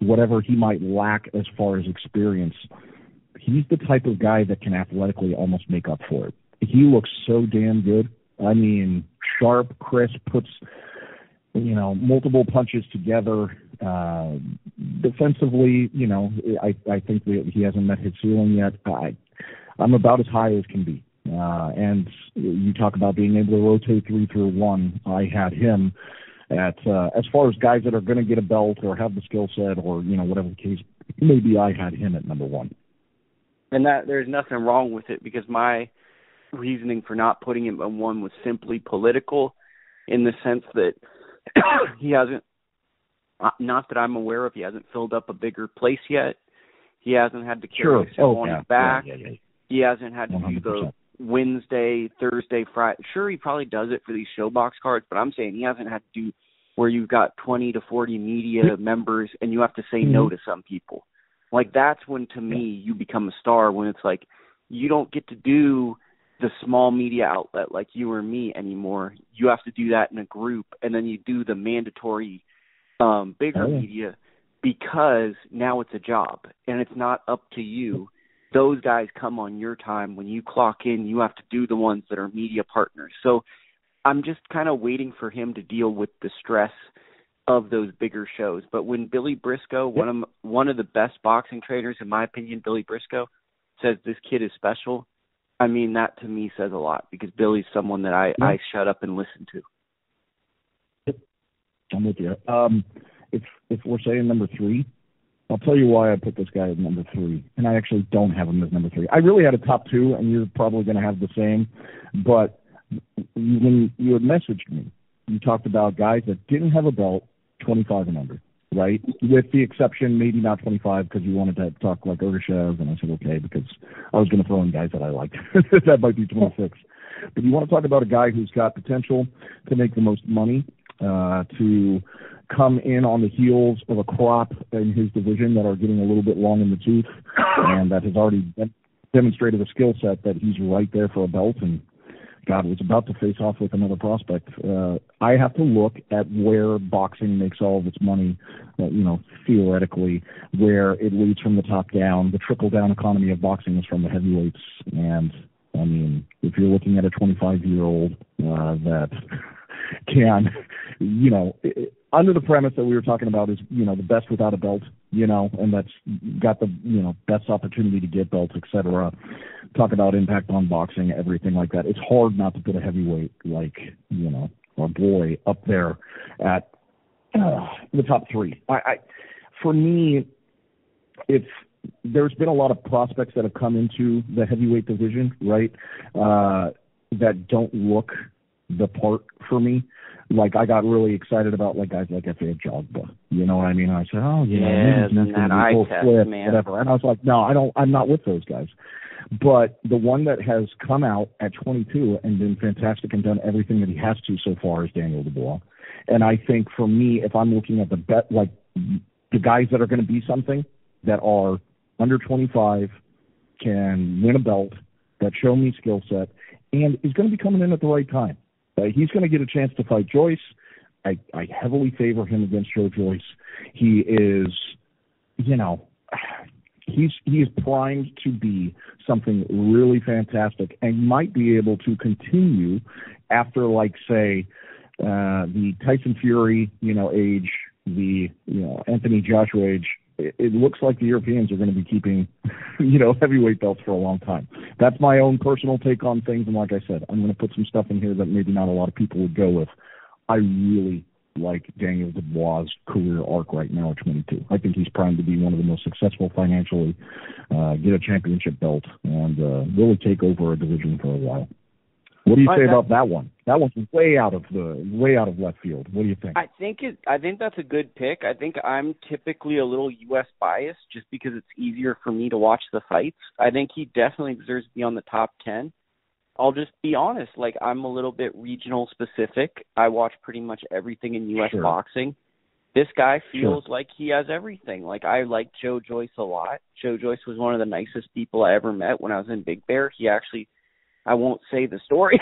whatever he might lack as far as experience, he's the type of guy that can athletically almost make up for it. He looks so damn good. I mean, sharp, crisp, puts you know multiple punches together. Uh, defensively, you know, I I think that he hasn't met his ceiling yet. I I'm about as high as can be. Uh, and you talk about being able to rotate three through one. I had him at uh, as far as guys that are going to get a belt or have the skill set or you know whatever the case. Maybe I had him at number one. And that there's nothing wrong with it because my reasoning for not putting him at one was simply political in the sense that he hasn't uh, not that I'm aware of, he hasn't filled up a bigger place yet. He hasn't had to carry Sure. himself Oh on yeah. his back. Yeah, yeah. He hasn't had to 100%. the Wednesday, Thursday, Friday. Sure, he probably does it for these ShoBox cards, but I'm saying he hasn't had to do where you've got 20 to 40 media members and you have to say no Mhm. to some people. Like that's when to me you become a star when it's like you don't get to do the small media outlet like you or me anymore. You have to do that in a group and then you do the mandatory um bigger Oh, yeah. media because now it's a job and it's not up to you. Those guys come on your time. When you clock in, you have to do the ones that are media partners. So I'm just kind of waiting for him to deal with the stress of those bigger shows. But when Billy Briscoe, one of one of the best boxing trainers in my opinion, Billy Briscoe, says this kid is special, I mean that to me says a lot because Billy's someone that I. I shut up and listen to. I'm with you. Um, if if we're saying number three, I'll tell you why I put this guy at number three, and I actually don't have him as number three. I really had a top two, and you're probably going to have the same. But when you had messaged me, you talked about guys that didn't have a belt, 25 and under, right? With the exception, maybe not 25, because you wanted to talk like Ergashev, and I said okay because I was going to throw in guys that I liked. that might be 26. But you want to talk about a guy who's got potential to make the most money, to come in on the heels of a crop in his division that are getting a little bit long in the tooth, and that has already demonstrated a skill set that he's right there for a belt. And God was about to face off with another prospect. Uh, I have to look at where boxing makes all of its money, uh, you know, theoretically, where it leads from the top down. The trickle down economy of boxing is from the heavyweights, and I mean, if you're looking at a 25 year old uh, that can, you know, under the premise that we were talking about is, you know, the best without a belt, you know, and that's got the, you know, best opportunity to get belts, et cetera. Talk about impact on boxing, everything like that. It's hard not to put a heavyweight like, you know, our boy up there at uh, the top three. I, I, for me, it's there's been a lot of prospects that have come into the heavyweight division, right? Uh, that don't look the part for me. Like I got really excited about like guys like Efe Ajagba. You know what I mean? I said, oh yeah, yeah he's that eye test, flip, man. whatever. And I was like, no, I don't. I'm not with those guys. But the one that has come out at 22 and been fantastic and done everything that he has to so far is Daniel Dubois. And I think for me, if I'm looking at the bet, like the guys that are going to be something that are under 25, can win a belt, that show me skill set, and is going to be coming in at the right time. Uh, he's going to get a chance to fight Joyce. I, I heavily favor him against Joe Joyce. He is, you know, he's he is primed to be something really fantastic and might be able to continue after like say uh the Tyson Fury, you know, age, the you know, Anthony Joshua age. It, it looks like the Europeans are going to be keeping, you know, heavyweight belts for a long time. That's my own personal take on things, and like I said, I'm going to put some stuff in here that maybe not a lot of people would go with. I really like Daniel Dubois' career arc right now at 22. I think he's primed to be one of the most successful financially, uh, get a championship belt, and uh, really take over a division for a while. What do you say about that one? That one's way out of the way out of left field. What do you think? I think it. I think that's a good pick. I think I'm typically a little U.S. biased just because it's easier for me to watch the fights. I think he definitely deserves to be on the top ten. I'll just be honest. Like I'm a little bit regional specific. I watch pretty much everything in U.S. Sure. boxing. This guy feels sure. like he has everything. Like I like Joe Joyce a lot. Joe Joyce was one of the nicest people I ever met when I was in Big Bear. He actually I won't say the story,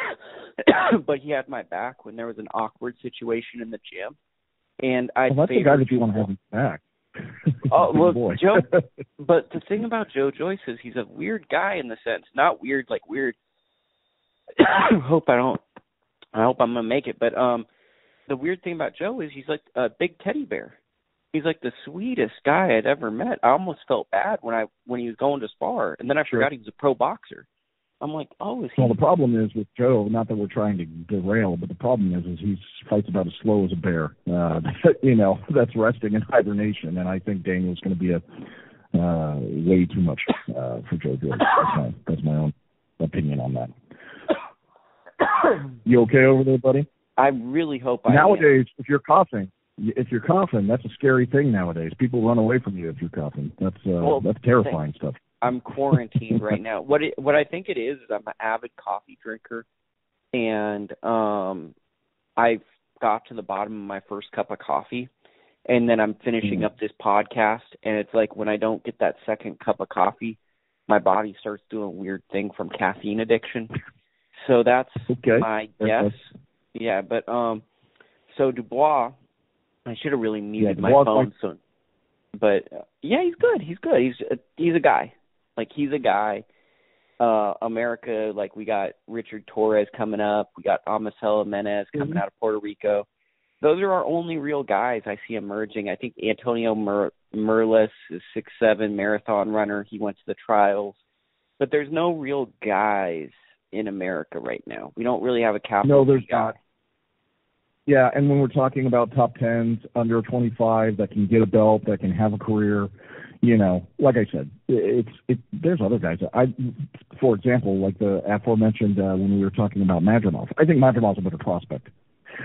but he had my back when there was an awkward situation in the gym, and I. Well, that's the guy that you want to have him back. oh well, Joe. But the thing about Joe Joyce is he's a weird guy in the sense, not weird like weird. hope I don't. I hope I'm gonna make it, but um, the weird thing about Joe is he's like a big teddy bear. He's like the sweetest guy I'd ever met. I almost felt bad when I when he was going to spar, and then I forgot he was a pro boxer. I'm like, oh, is he? Well, the problem is with Joe. Not that we're trying to derail, but the problem is, is he fights about as slow as a bear. Uh, you know, that's resting in hibernation, and I think Daniel's going to be a uh, way too much uh, for Joe Joyce. That's my, that's my own opinion on that. You okay over there, buddy? I really hope I. Nowadays, am. if you're coughing, if you're coughing, that's a scary thing nowadays. People run away from you if you're coughing. That's uh, well, that's terrifying stuff. I'm quarantined right now. What it, what I think it is is I'm an avid coffee drinker, and um, I got to the bottom of my first cup of coffee, and then I'm finishing mm. up this podcast, and it's like when I don't get that second cup of coffee, my body starts doing a weird thing from caffeine addiction. So that's okay. my guess. Yeah, but um, so Dubois, I should have really muted yeah, my phone. So, but uh, yeah, he's good. He's good. He's a, he's a guy. Like he's a guy. Uh America, like we got Richard Torrez coming up, we got Amarcelo Menes coming mm-hmm. out of Puerto Rico. Those are our only real guys I see emerging. I think Antonio Mer- Merlis is six seven marathon runner. He went to the trials, but there's no real guys in America right now. We don't really have a capital. No, there's guy. not. Yeah, and when we're talking about top tens under 25 that can get a belt, that can have a career, you know, like I said, it's it. There's other guys. I, for example, like the aforementioned uh, when we were talking about Madrimov. I think Madrimov's a better prospect.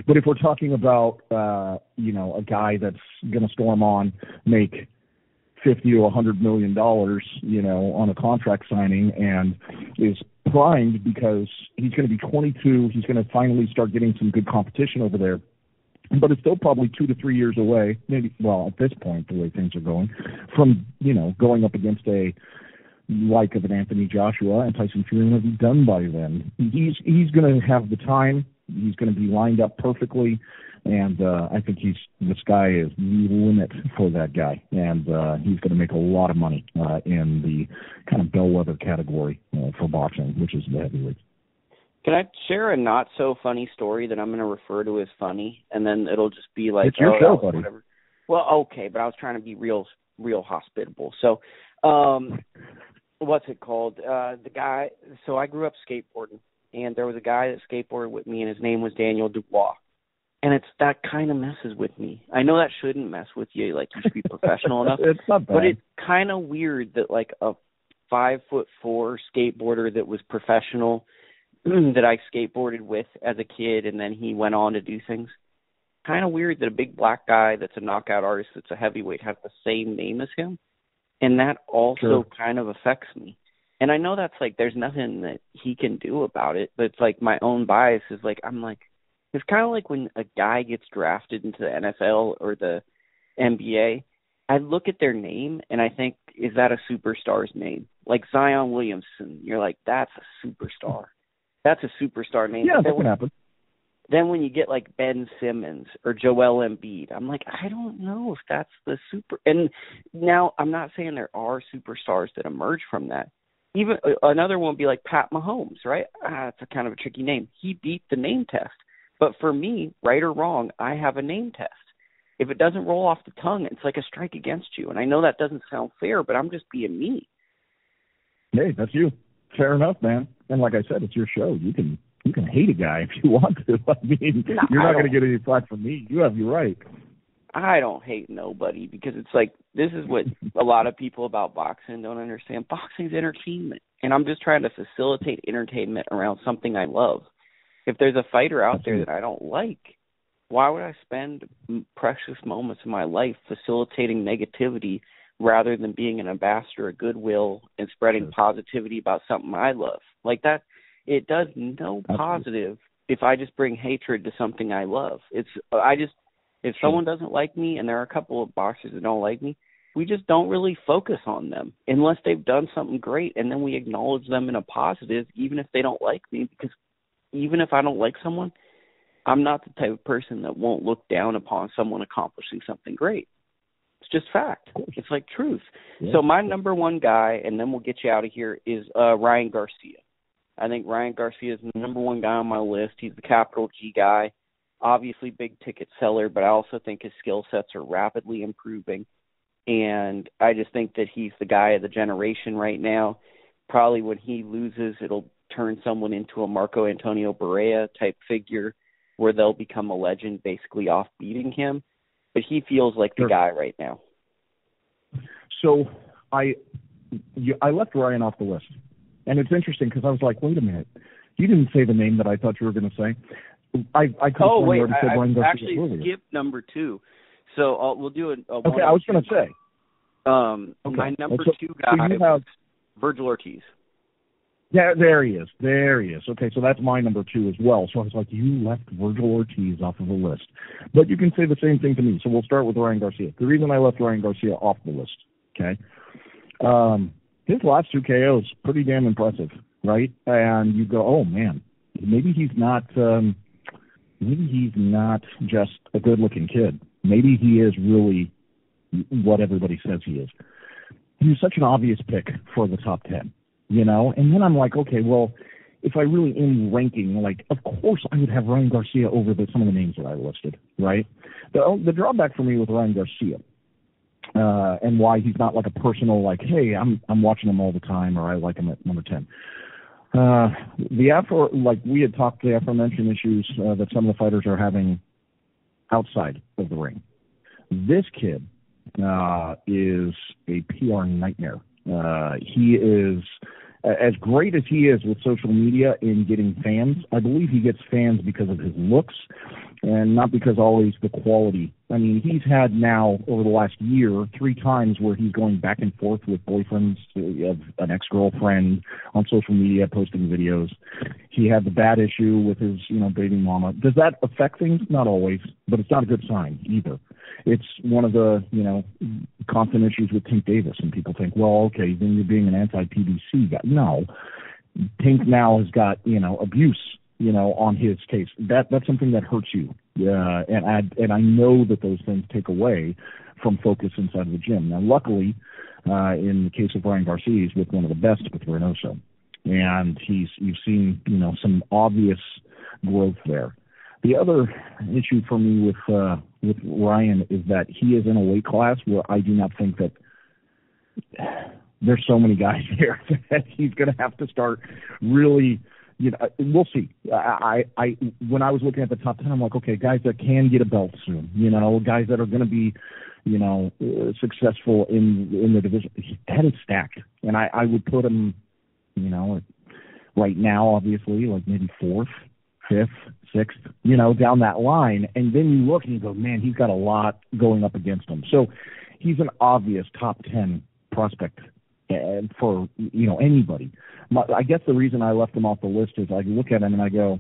But if we're talking about, uh, you know, a guy that's going to storm on, make fifty to a hundred million dollars, you know, on a contract signing, and is primed because he's going to be 22. He's going to finally start getting some good competition over there but it's still probably two to three years away. Maybe well at this point, the way things are going, from you know going up against a like of an Anthony Joshua and Tyson Fury will be done by then. He's he's going to have the time. He's going to be lined up perfectly, and uh, I think he's the sky is the limit for that guy, and uh, he's going to make a lot of money uh, in the kind of bellwether category uh, for boxing, which is the heavyweight. Can I share a not so funny story that I'm going to refer to as funny, and then it'll just be like, it's your oh, show, buddy. Whatever. Well, okay, but I was trying to be real, real hospitable. So, um, what's it called? Uh, the guy. So I grew up skateboarding, and there was a guy that skateboarded with me, and his name was Daniel Dubois. And it's that kind of messes with me. I know that shouldn't mess with you. Like you should be professional enough. It's not bad. But it's kind of weird that like a five foot four skateboarder that was professional that I skateboarded with as a kid, and then he went on to do things. Kind of weird that a big black guy that's a knockout artist that's a heavyweight has the same name as him, and that also Sure. kind of affects me. And I know that's like there's nothing that he can do about it, but it's like my own bias is like I'm like it's kind of like when a guy gets drafted into the NFL or the NBA. I look at their name and I think, is that a superstar's name? Like Zion Williamson, you're like, that's a superstar. That's a superstar name. yeah, that can when, happen. then when you get like Ben Simmons or Joel Embiid, I'm like, I don't know if that's the super. And now I'm not saying there are superstars that emerge from that. Even uh, another one would be like Pat Mahomes, right? Ah, it's a kind of a tricky name. He beat the name test. But for me, right or wrong, I have a name test. If it doesn't roll off the tongue, it's like a strike against you. And I know that doesn't sound fair, but I'm just being me. Hey, that's you. Fair enough, man. And like I said, it's your show. You can you can hate a guy if you want to. I mean, No, you're not going to get any flack from me. You have your right. I don't hate nobody because it's like this is what a lot of people about boxing don't understand. Boxing's entertainment, and I'm just trying to facilitate entertainment around something I love. If there's a fighter out there that I don't like, why would I spend precious moments of my life facilitating negativity rather than being an ambassador of goodwill and spreading positivity about something I love? Like that, it does no positive if I just bring hatred to something I love. It's I just if someone doesn't like me and there are a couple of boxers that don't like me, we just don't really focus on them unless they've done something great and then we acknowledge them in a positive even if they don't like me because even if I don't like someone, I'm not the type of person that won't look down upon someone accomplishing something great. It's just fact. It's like truth. Yeah. So my number one guy, and then we'll get you out of here, is uh Ryan Garcia. I think Ryan Garcia is the number one guy on my list. He's the capital G guy. Obviously big ticket seller, but I also think his skill sets are rapidly improving. And I just think that he's the guy of the generation right now. Probably when he loses it'll turn someone into a Marco Antonio Barrera type figure where they'll become a legend basically off beating him. But he feels like the Sure. guy right now. So I you, I left Ryan off the list, and it's interesting because I was like, wait a minute, you didn't say the name that I thought you were going to say. I I could Oh have wait, already said I, Ryan I actually earlier. skipped number two. So uh, we'll do a, a Okay, I was going to say. Um, Okay. my number So- two guy you have- Vergil Ortiz. There, there he is. There he is. Okay, so that's my number two as well. So I was like, you left Vergil Ortiz off of the list, but you can say the same thing to me. So we'll start with Ryan Garcia. The reason I left Ryan Garcia off the list, okay, um, his last two KOs pretty damn impressive, right? And you go, oh man, maybe he's not, um, maybe he's not just a good-looking kid. Maybe he is really what everybody says he is. He's such an obvious pick for the top ten you know? And then I'm like, okay, well, if I really am ranking, like, of course I would have Ryan Garcia over the, some of the names that I listed, right? The, the drawback for me with Ryan Garcia, uh, and why he's not like a personal, like, hey, I'm I'm watching him all the time, or I like him at number ten. Uh, the afro, like we had talked the aforementioned issues uh, that some of the fighters are having outside of the ring. This kid uh, is a PR nightmare. Uh, he is as great as he is with social media in getting fans, I believe he gets fans because of his looks and not because always the quality. I mean, he's had now over the last year three times where he's going back and forth with boyfriends uh, of an ex-girlfriend on social media, posting videos. He had the bad issue with his, you know, baby mama. Does that affect things? Not always, but it's not a good sign either. It's one of the, you know, constant issues with Tank Davis, and people think, well, okay, then you're being an anti-PBC guy. No, Tank now has got, you know, abuse you know, on his case. That that's something that hurts you. Uh, and I and I know that those things take away from focus inside of the gym. Now, luckily, uh, in the case of Ryan Garcia, he's with one of the best with Reynoso, and he's you've seen you know some obvious growth there. The other issue for me with uh, with Ryan is that he is in a weight class where I do not think that there's so many guys here that he's going to have to start really you know, we'll see. I, I, when I was looking at the top ten, I'm like, okay, guys that can get a belt soon. You know, guys that are going to be, you know, uh, successful in in the division. That is stacked, and I, I would put him, you know, right now, obviously, like maybe fourth, fifth, sixth, you know, down that line. And then you look and you go, man, he's got a lot going up against him. So he's an obvious top ten prospect for you know anybody. My, I guess the reason I left him off the list is I look at him and I go,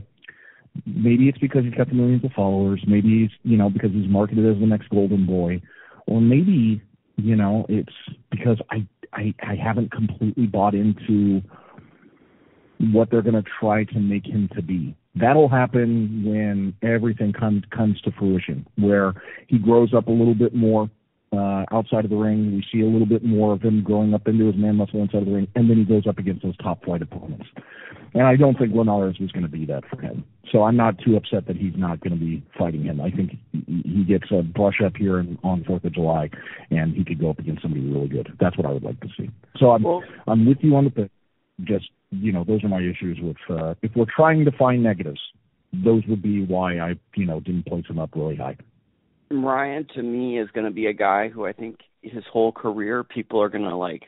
maybe it's because he's got the millions of followers. Maybe he's you know because he's marketed as the next golden boy, or maybe you know it's because I I, I haven't completely bought into what they're going to try to make him to be. That'll happen when everything comes comes to fruition, where he grows up a little bit more, uh, outside of the ring. We see a little bit more of him growing up into his man muscle inside of the ring, and then he goes up against those top flight opponents. And I don't think Linares was going to be that for him. So I'm not too upset that he's not going to be fighting him. I think he gets a brush up here on Fourth of July, and he could go up against somebody really good. That's what I would like to see. So I'm well, I'm with you on the pick. Just you know, those are my issues with uh, if we're trying to find negatives, those would be why I you know didn't place him up really high. Ryan to me is going to be a guy who I think his whole career people are going to like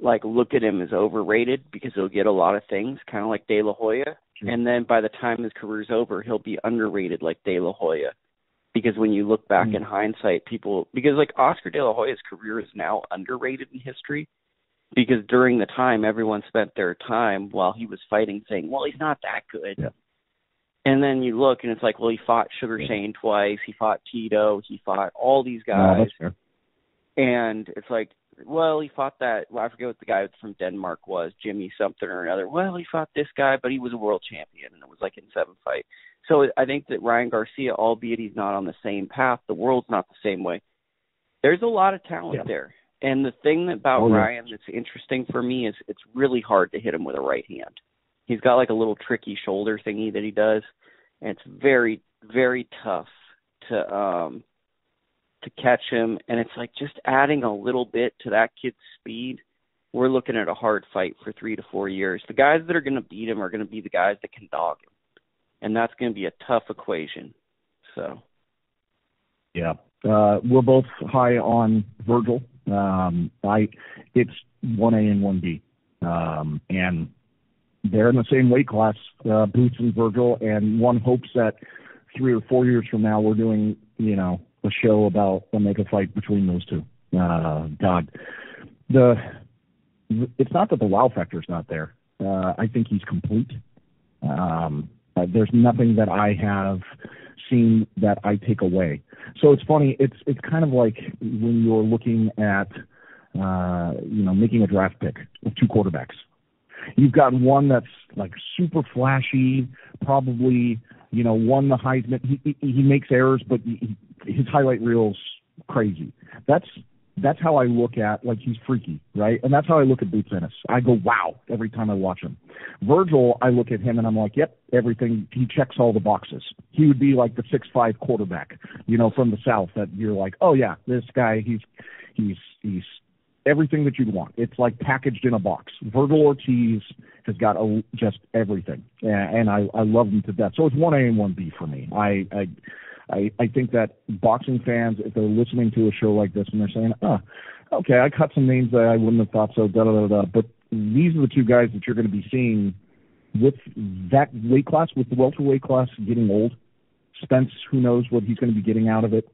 like look at him as overrated because he'll get a lot of things, kind of like De La Hoya. Mm-hmm. And then by the time his career's over, he'll be underrated like De La Hoya. Because when you look back mm-hmm. in hindsight, people because like Oscar De La Hoya's career is now underrated in history because during the time everyone spent their time while he was fighting saying, "Well, he's not that good." Yeah. And then you look and it's like, well, he fought Sugar Shane twice, he fought Tito, he fought all these guys. No, and it's like, well, he fought that. Well, I forget what the guy from Denmark was, Jimmy something or another. Well, he fought this guy, but he was a world champion, and it was like in seven fight. So I think that Ryan Garcia, albeit he's not on the same path, the world's not the same way. There's a lot of talent yeah. there, and the thing about oh, yeah. Ryan that's interesting for me is it's really hard to hit him with a right hand he's got like a little tricky shoulder thingy that he does, and it's very very tough to um to catch him. And it's like just adding a little bit to that kid's speed. We're looking at a hard fight for three to four years. The guys that are going to beat him are going to be the guys that can dog him, and that's going to be a tough equation. So. Yeah, uh, we're both high on Vergil. Um, I, it's one A and one B, um, and they're in the same weight class, uh, Boots and Vergil, and one hopes that three or four years from now we're doing, you know, a show about a mega fight between those two. Uh, God, the it's not that the wow factor is not there. Uh, I think he's complete. Um, uh, there's nothing that I have seen that I take away. So it's funny. It's it's kind of like when you're looking at uh, you know making a draft pick of two quarterbacks You've got one that's like super flashy, probably you know won the Heisman. He he, he makes errors, but he, his highlight reel's crazy. That's that's how I look at like he's freaky, right? And that's how I look at Boots Ennis. I go wow every time I watch him. Vergil, I look at him and I'm like, yep, everything. He checks all the boxes. He would be like the six five quarterback, you know, from the south. That you're like, oh yeah, this guy, he's he's he's everything that you'd want. It's like packaged in a box. Vergil Ortiz has got a, just everything, and, I, I love him to death. So it's one A and one B for me. I, I I I think that boxing fans, if they're listening to a show like this and they're saying, "Oh, okay, I cut some names that I wouldn't have thought so," da da da da, but these are the two guys that you're going to be seeing with that weight class, with the welterweight class getting old. Spence, who knows what he's going to be getting out of it.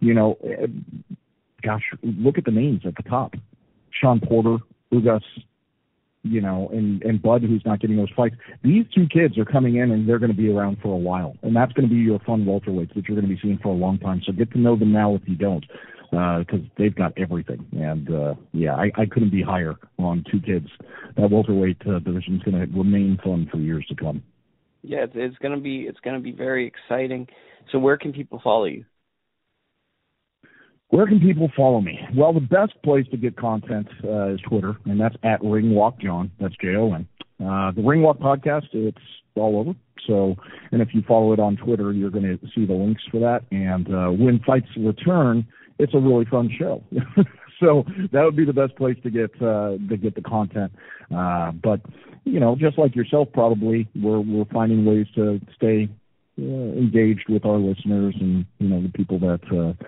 You know, gosh, look at the names at the top: Shawn Porter, Ugas, you know, and and Bud, who's not getting those fights. These two kids are coming in, and they're going to be around for a while, and that's going to be your fun welterweights that you're going to be seeing for a long time. So get to know them now if you don't, because uh, they've got everything. And uh, yeah, I, I couldn't be higher on two kids. That welterweight uh, division is going to remain fun for years to come. Yeah, it's, it's going to be it's going to be very exciting. So where can people follow you? Where can people follow me? Well, the best place to get content uh, is Twitter, and that's at Ringwalk Jon. That's J O N. Uh, the Ringwalk podcast, it's all over. So, and if you follow it on Twitter, you're going to see the links for that. And uh, when fights return, it's a really fun show. so that would be the best place to get uh, to get the content. Uh, but you know, just like yourself, probably we're we're finding ways to stay uh, engaged with our listeners and you know the people that uh,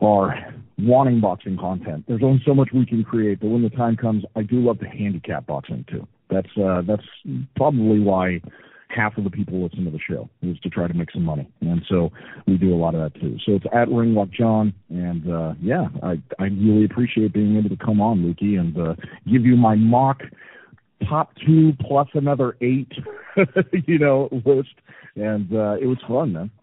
are wanting boxing content. There's only so much we can create, but when the time comes, I do love to handicap boxing too. That's uh, that's probably why half of the people listen to the show is to try to make some money, and so we do a lot of that too. So it's at Ringwalk Jon, and uh, yeah, I I really appreciate being able to come on, Lukie, and uh, give you my mock top two plus another eight, you know, list, and uh, it was fun, man.